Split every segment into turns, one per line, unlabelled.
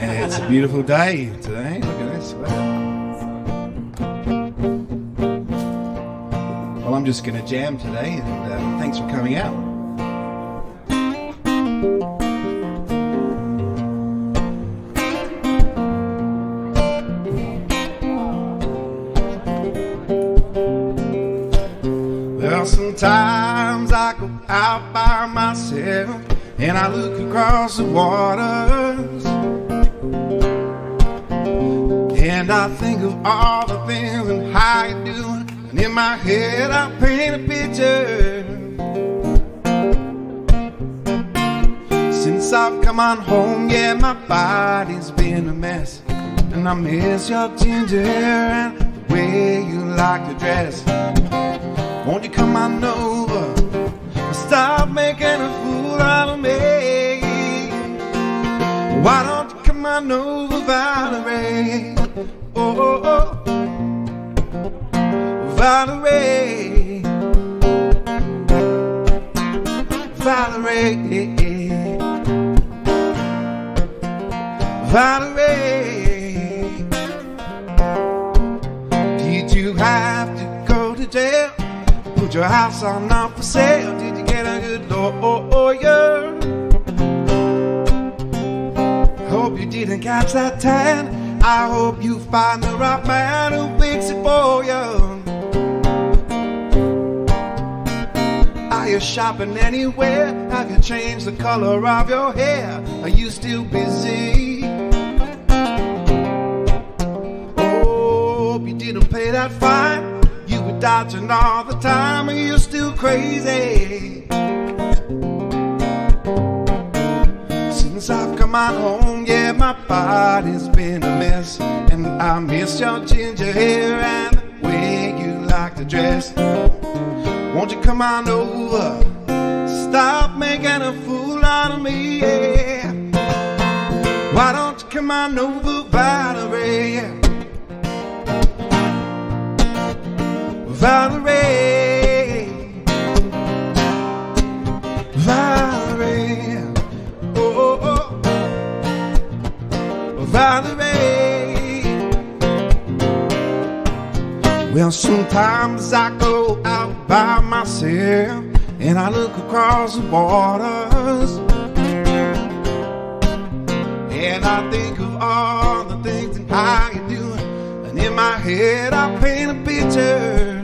And it's a beautiful day today. Look at this. Well, I'm just going to jam today, and uh, thanks for coming out. Well, sometimes I go out by myself and I look across the waters. I think of all the things and how you doing. And in my head, I paint a picture. Since I've come on home, yeah, my body's been a mess. And I miss your ginger and the way you like to dress. Won't you come on over? Stop making a fool out of me. Why don't you come on over, Valerie? Valerie. Valerie. Valerie. Did you have to go to jail? Put your house on not for sale. Did you get a good lawyer? Hope you didn't catch that tan. I hope you find the right man who fix it for you. Are you shopping anywhere? Have you changed the color of your hair? Are you still busy? Oh, hope you didn't pay that fine. You were dodging all the time, and you're still crazy. On home, yeah, my body's been a mess. And I miss your ginger hair and the way you like to dress. Won't you come on over? Stop making a fool out of me, yeah. Why don't you come on over, Valerie? Valerie, Well, sometimes I go out by myself and I look across the waters. And I think of all the things and how you doing. And in my head, I paint a picture.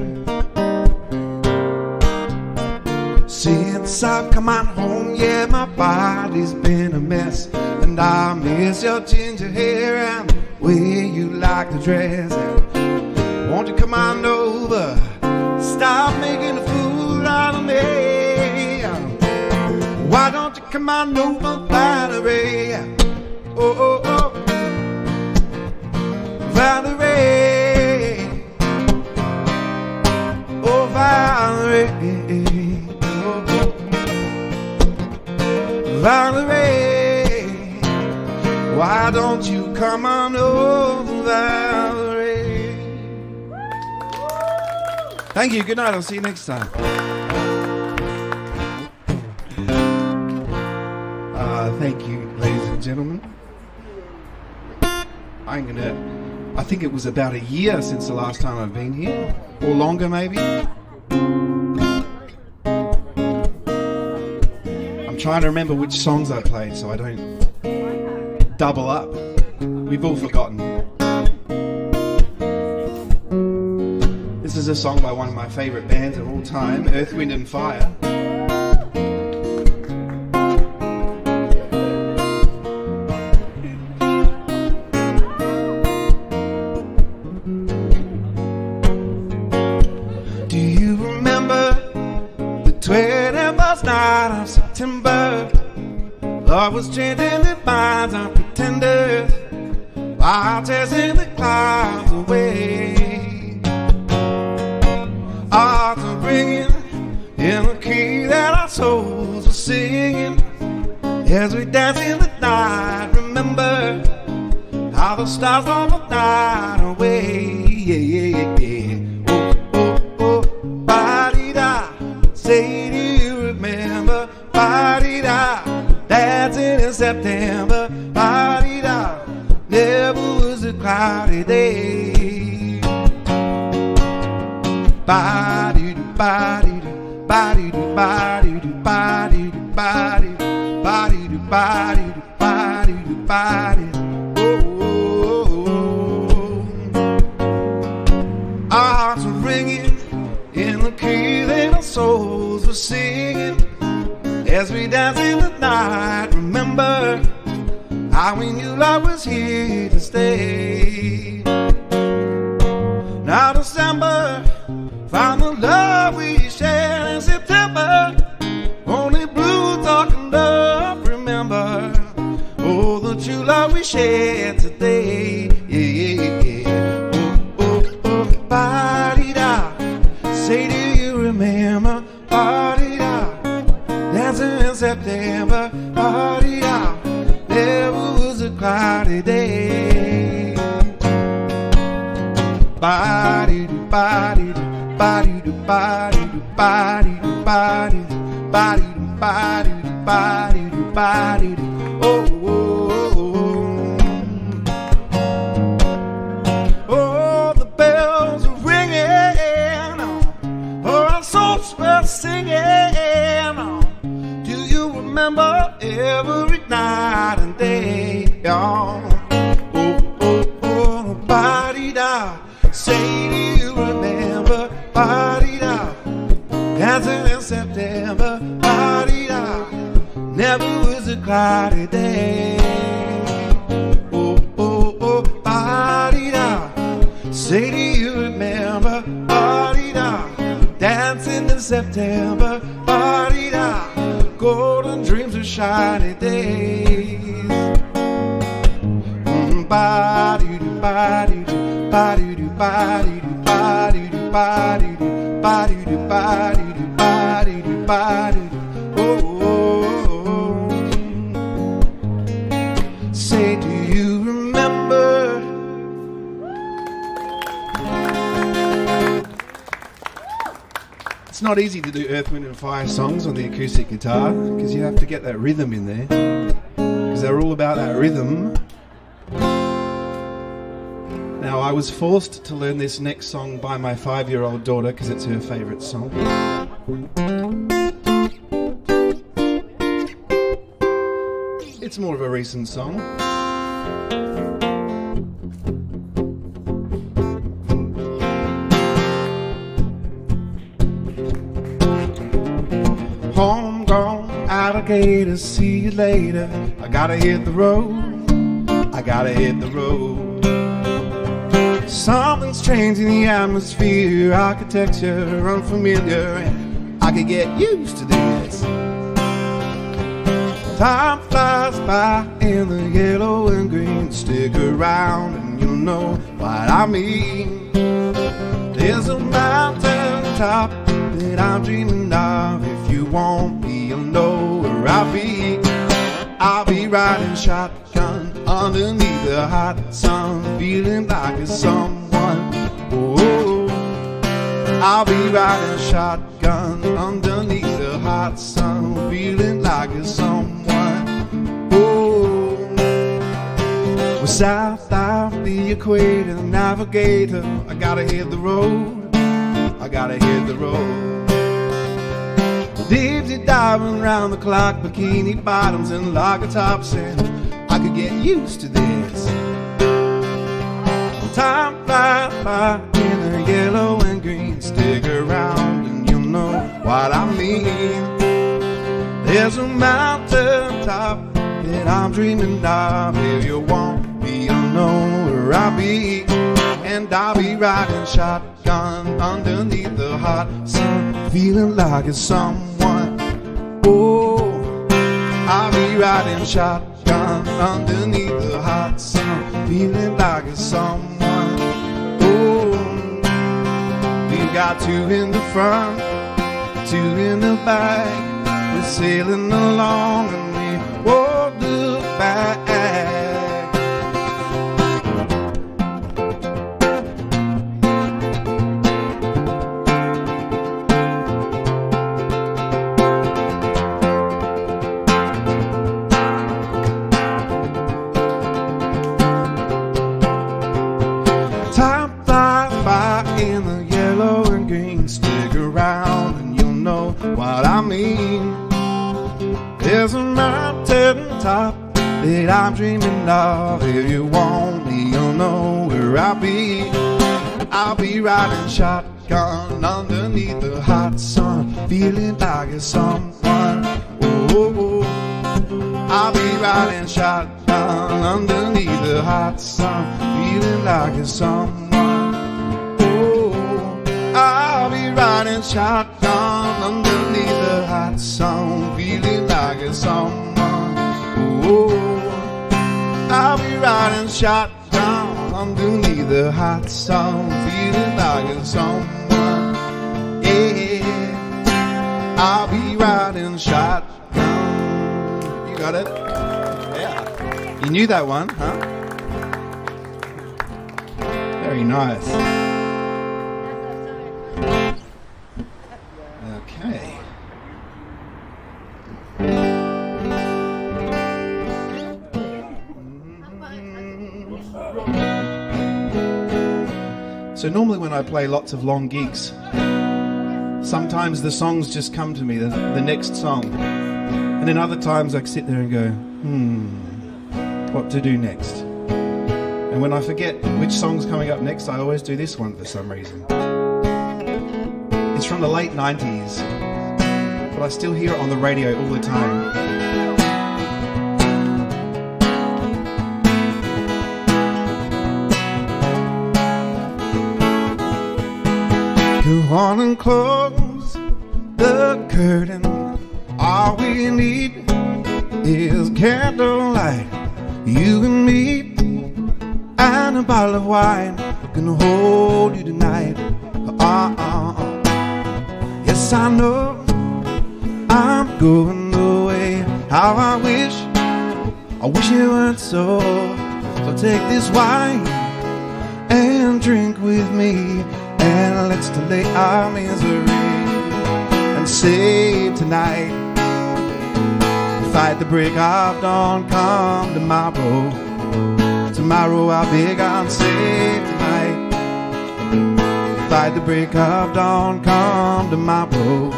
Since I've come on home, yeah, my body's been a mess. And I miss your ginger hair and the way you like to dress. And you come on over? Stop making a fool out of me. Why don't you come on over, Valerie? Oh, oh, oh. Valerie. Oh, Valerie. Oh. Valerie. Why don't you come on over, Thank you. Good night. I'll see you next time. Uh, thank you, ladies and gentlemen. I'm gonna. I think it was about a year since the last time I've been here, or longer maybe. I'm trying to remember which songs I played so I don't double up. We've all forgotten. Is a song by one of my favorite bands of all time, Earth, Wind and Fire. Do you remember the 21st night of September? Love was changing the minds of pretenders while chasing ringing in the key that our souls were singing as we dance in the night. Remember how the stars the night away. Yeah, yeah. Body do body do body body do body do body do body. Oh, our hearts are ringing in the key that our souls were singing as we dance in the night. Remember how we knew love was here to stay. Oh oh oh oh body da. Say do you remember body da. Dancing in September body da. Never was a cloudy day. Oh oh oh body da. Say do you remember body da. Dancing in September body da. Golden dreams of shiny days not easy to do Earth, Wind and Fire songs on the acoustic guitar because you have to get that rhythm in there because they're all about that rhythm. Now, I was forced to learn this next song by my five year old daughter because it's her favourite song. It's more of a recent song. Alligator, see you later. I gotta hit the road. I gotta hit the road. Something's changing the atmosphere, architecture unfamiliar, and I could get used to this. Time flies by in the yellow and green. Stick around and you'll know what I mean. There's a mountain top that I'm dreaming of. If you want where I'll be. I'll be riding shotgun underneath the hot sun, feeling like a someone. Oh, I'll be riding shotgun underneath the hot sun, feeling like a someone. Oh, we're south of the equator, navigator. I gotta hit the road. I gotta hit the road. Divsy diving round the clock, bikini bottoms and lager tops, and I could get used to this. Time flies by in the yellow and green. Stick around and you'll know what I mean. There's a mountain top that I'm dreaming of. If you want me, you'll know where I'll be. And I'll be riding shotgun underneath the hot sun, feeling like it's someone. Oh, I'll be riding shotgun underneath the hot sun, feeling like it's someone. Oh, we got two in the front, two in the back. We're sailing along and we won't There's a mountain top that I'm dreaming of. If you want me, you'll know where I'll be. I'll be riding shotgun underneath the hot sun, feeling like a someone. Oh. I'll be riding shotgun underneath the hot sun, feeling like a someone. Oh, I'll be riding shotgun underneath the hot sun, feeling a someone. Oh, I'll be riding shotgun underneath the hot sun, feeling like a someone. Yeah, I'll be riding shotgun. You got it? Yeah. You knew that one, huh? Very nice. So normally when I play lots of long gigs, sometimes the songs just come to me, the, the next song. And then other times I sit there and go, hmm, what to do next? And when I forget which song's coming up next, I always do this one for some reason. It's from the late 90s, but I still hear it on the radio all the time. Go on and close the curtain. All we need is candlelight. You and me, and a bottle of wine can hold you tonight. Uh-uh. Yes, I know I'm going away. How I wish, I wish it weren't so. So take this wine and drink with me, and let's delay our misery and save tonight. Fight the break of dawn, come tomorrow. Tomorrow I'll be gone, save tonight. Fight the break of dawn, come tomorrow.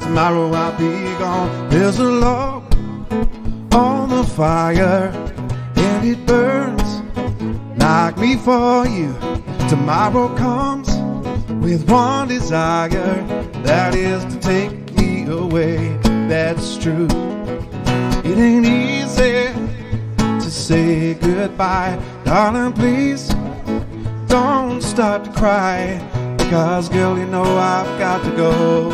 Tomorrow I'll be gone. There's a log on the fire, and it burns like me for you. Tomorrow comes with one desire, that is to take me away. That's true. It ain't easy to say goodbye, darling. Please don't start to cry, because girl, you know I've got to go.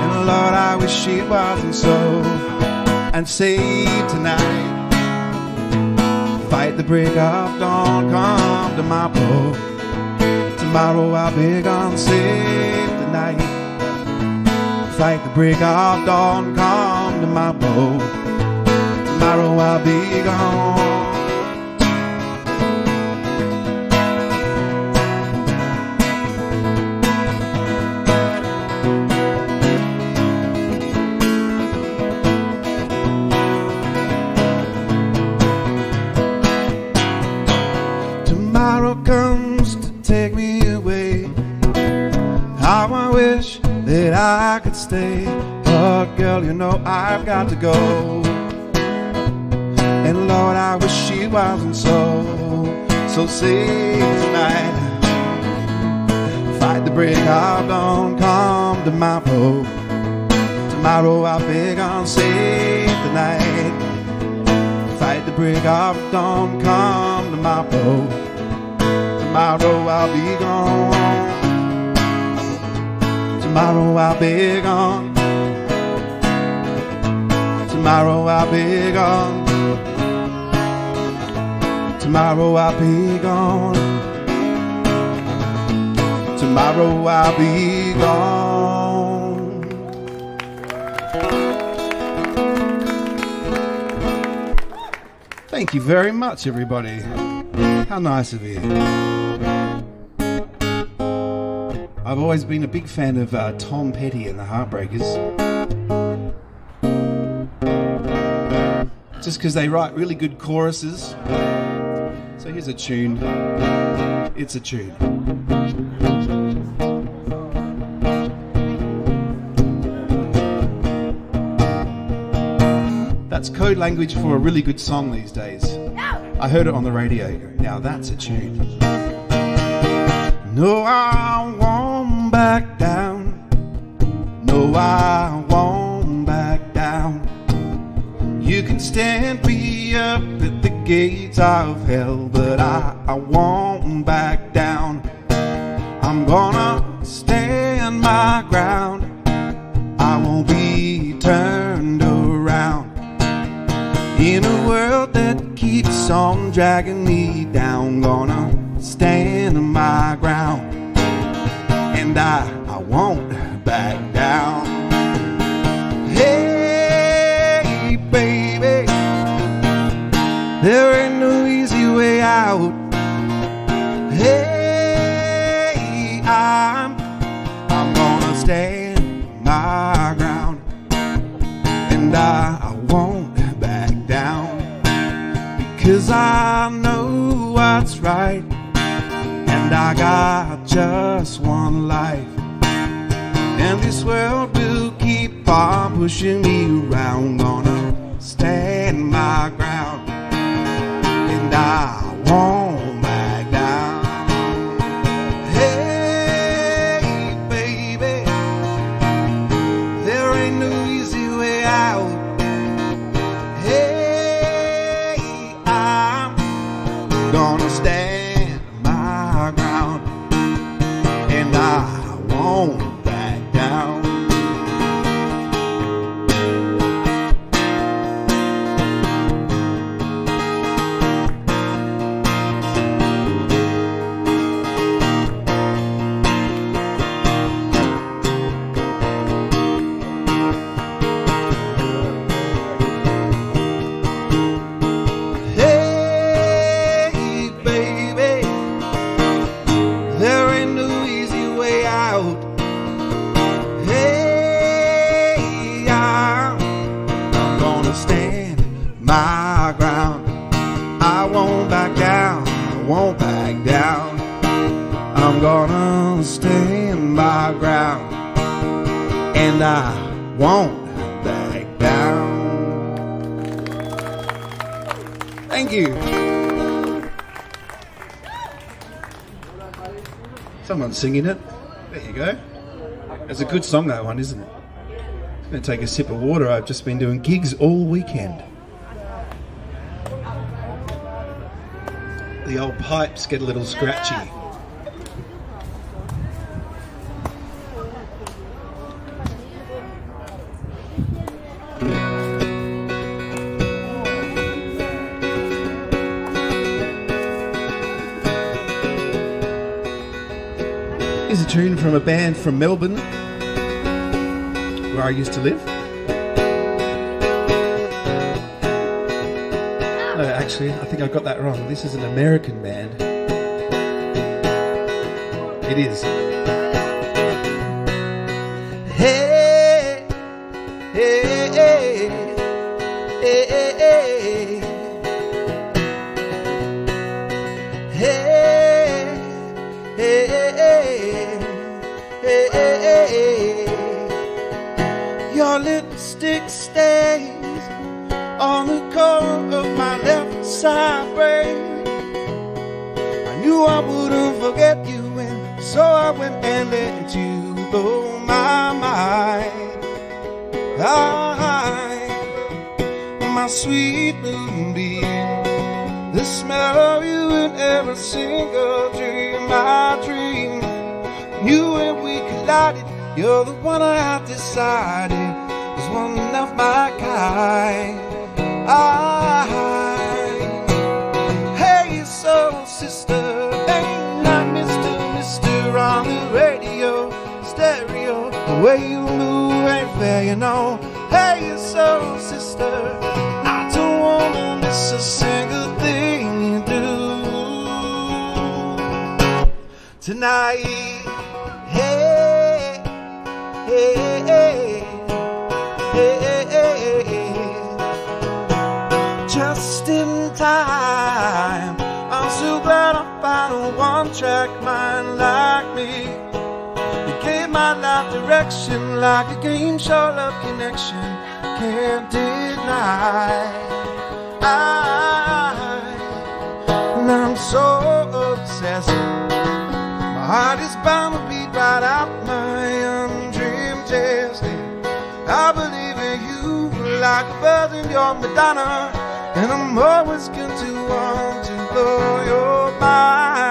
And Lord, I wish it wasn't so. And save tonight. Fight the break of dawn, come to my boat. Tomorrow I'll be gone, save tonight. Fight the break of dawn, come to my boat. Tomorrow I'll be gone. How I wish that I could stay. But girl, you know I've got to go. And Lord, I wish she wasn't so. So save tonight. Fight the break of dawn, come to my boat. Tomorrow I'll be gone, save the night. Fight the break of dawn, come to my boat. Tomorrow I'll be gone. Tomorrow I'll be gone. Tomorrow I'll be gone. Tomorrow I'll be gone. Tomorrow I'll be gone. Thank you very much, everybody. How nice of you. I've always been a big fan of uh, Tom Petty and the Heartbreakers. Just because they write really good choruses. So here's a tune. It's a tune. That's code language for a really good song these days. I heard it on the radio. Now that's a tune. No, I back down. No, I won't back down. You can stand me up at the gates of hell, but I, I won't back down. I'm gonna stand my ground. I won't be turned around in a world that keeps on dragging me down. Gonna stand my ground, and I, I won't back down. Hey, baby, there ain't no easy way out. Hey, I'm, I'm gonna stand my ground, and I, I won't back down because I know what's right, and I got just one life. And this world will keep on pushing me around. Gonna stand my ground, and I won't down. I'm gonna stand my ground, and I won't back down. Thank you. Someone's singing it. There you go. It's a good song, that one, isn't it? I'm going to take a sip of water. I've just been doing gigs all weekend. The old pipes get a little scratchy. Here's a tune from a band from Melbourne, where I used to live. No, actually, I think I got that wrong. This is an American band. It is. And let you blow my mind. I, my sweet moonbeam, the smell of you in every single dream I dream. You and we collided. You're the one I have decided was one of my kind. I, The way you move ain't fair, you know. Hey, soul sister, I don't wanna miss a single thing you do tonight. Hey, hey, hey. Just in time. I'm so glad I found a one-track mind my life direction like a game show love connection. Can't deny. I, and I'm so obsessed. My heart is bound to beat right out my undreamed chest. I believe in you like a bird in your Madonna, and I'm always going to want to blow your mind.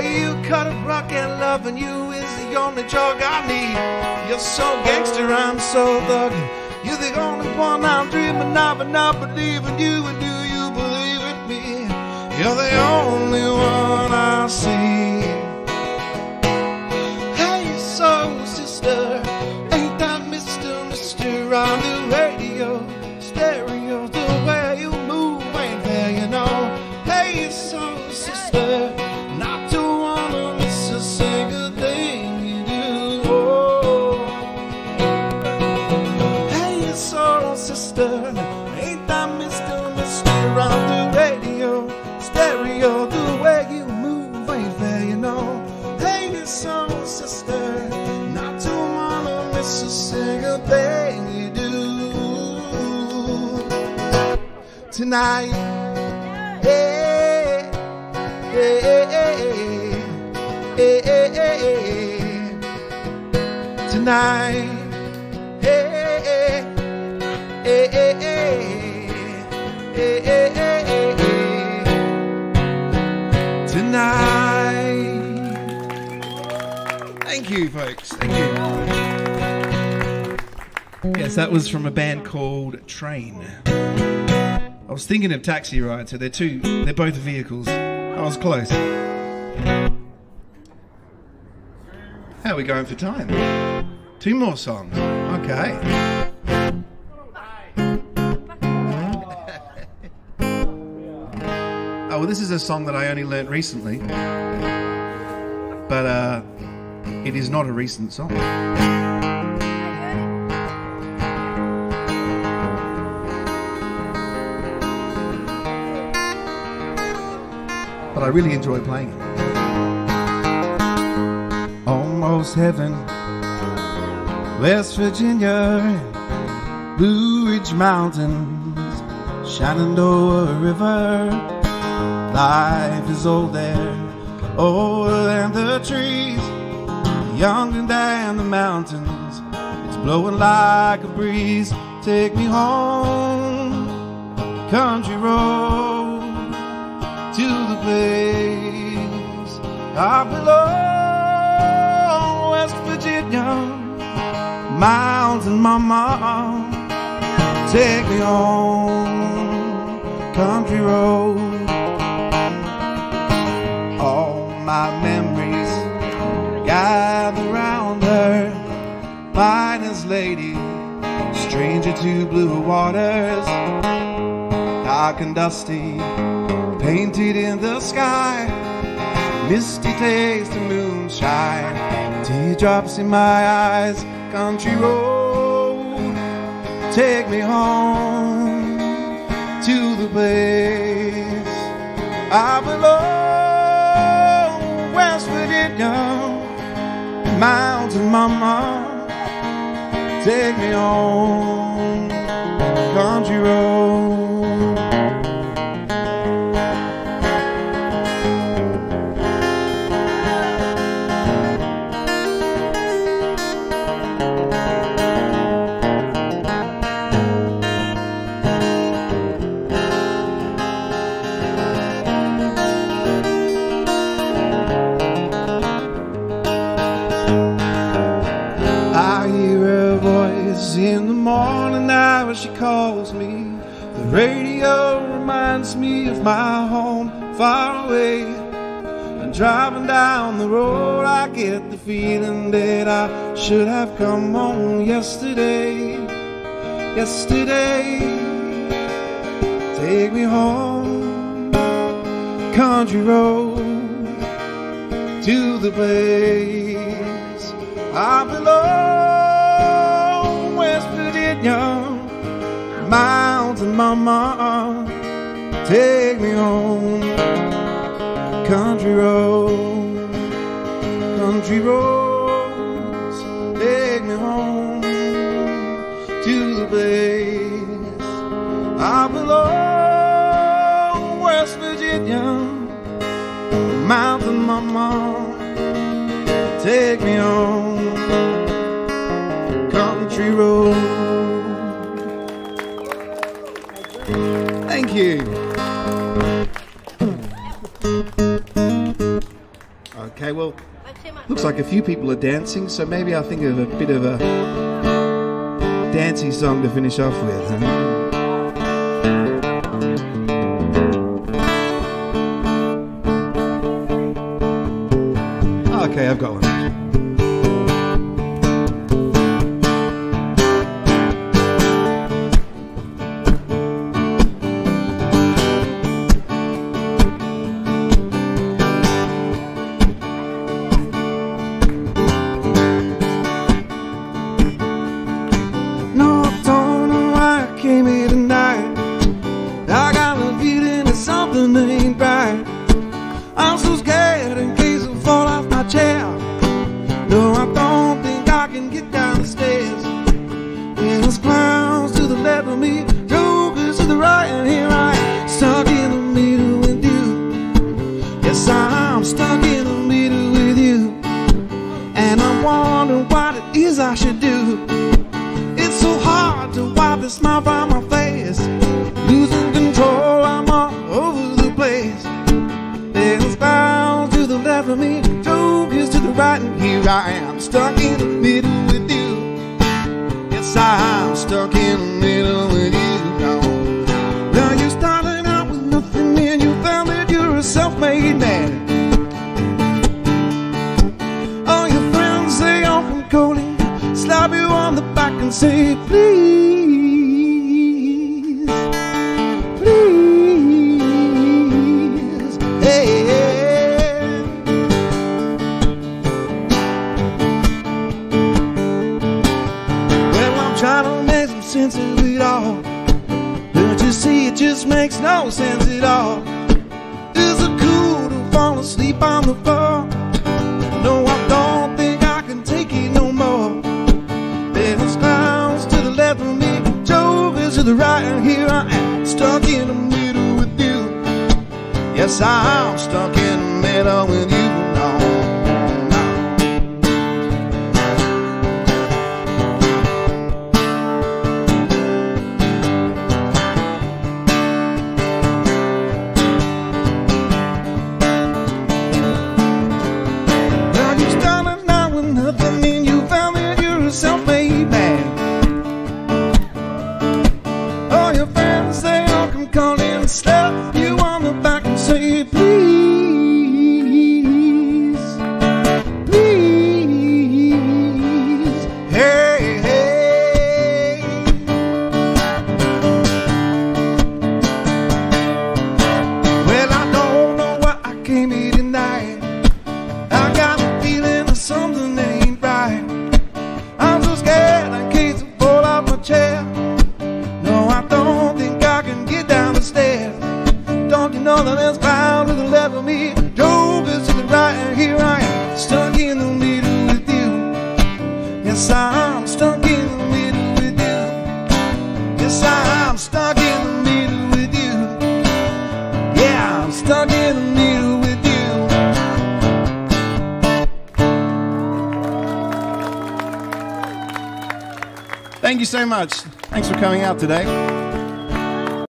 Way you cut a rock and loving you is the only drug I need. You're so gangster, I'm so thuggin'. You're the only one I'm dreaming of, and I believe in you. And do you believe in me? You're the only one I see. Hey, soul sister, ain't that Mr. Mister on Thank you, folks. Thank you. Yes, that was from a band called Train. I was thinking of Taxiride, so they're two, they're both vehicles. I was close. How are we going for time? Two more songs. Okay. oh, well, this is a song that I only learnt recently. But uh, it is not a recent song. But I really enjoy playing it. Almost heaven, West Virginia, Blue Ridge Mountains, Shenandoah River. Life is old there, older than the trees, younger than the mountains. It's blowing like a breeze. Take me home, country road, to the place I belong, West Virginia, mountain mama. Take me home, country road. All my memories gather round her, finest lady, stranger to blue waters, dark and dusty, painted in the sky, misty taste of moonshine, teardrops in my eyes, country road, take me home to the place I belong, mountain mama, take me home, country road. My home far away. And driving down the road, I get the feeling that I should have come home yesterday. Yesterday, take me home, country road, to the place I belong West Virginia, mountain mama, take me home, country road, country roads, take me home to the place I belong, West Virginia, mountain mama, take me home. Country road. Okay, well, looks like a few people are dancing, so maybe I'll think of a bit of a dancing song to finish off with. huh? Should do. It's so hard to wipe the smile from my face. Losing control, I'm all over the place. There's clowns to the left of me, jokers to the right, and here I am, and say, please, please, hey. Well, I'm trying to make some sense of it all. Don't you see, it just makes no sense at all. Is it cool to fall asleep on the floor? The right, and here I am, stuck in the middle with you. Yes, I'm stuck in the middle with you